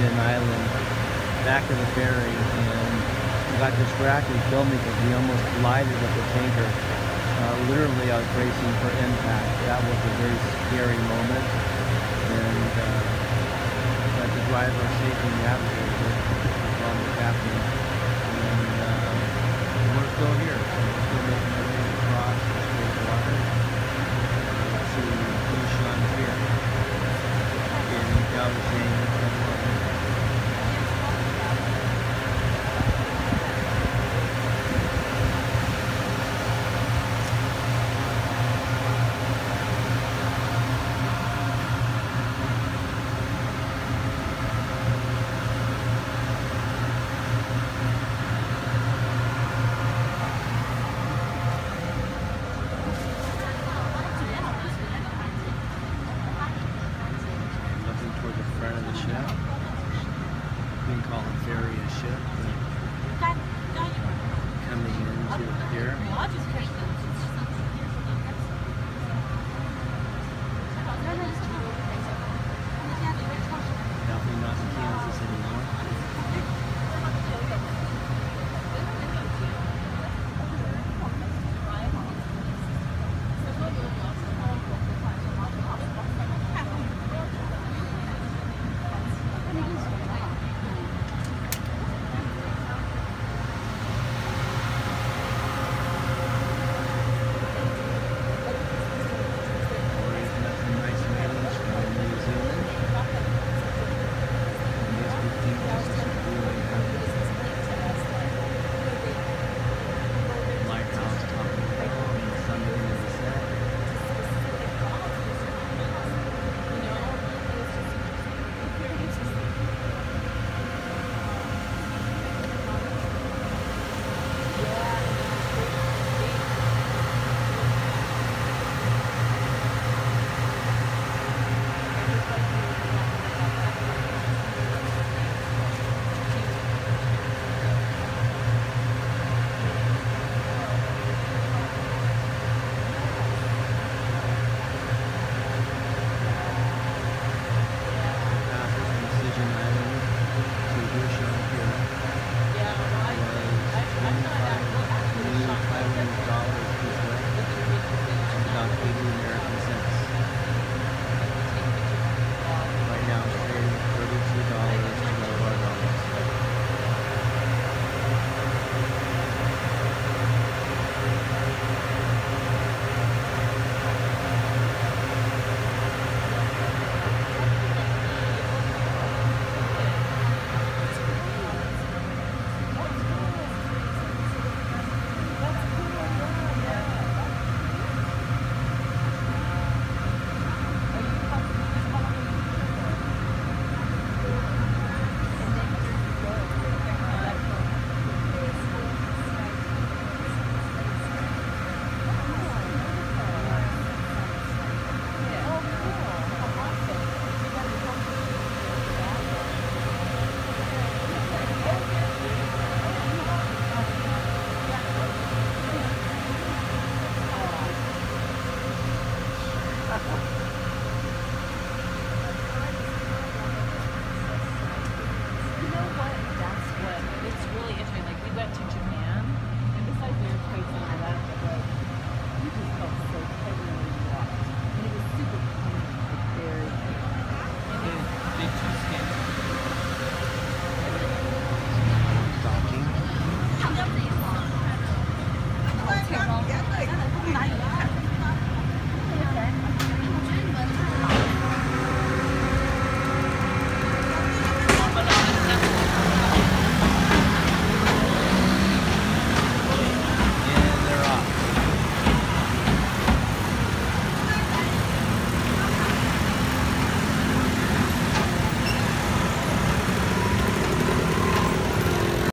Cijin Island back to the ferry and got distracted filming because we almost collided with the tanker. Uh, literally, I was bracing for impact. That was a very scary moment. And uh, the driver safely navigated the front of the ship. We can call a ferry a ship, but coming into here.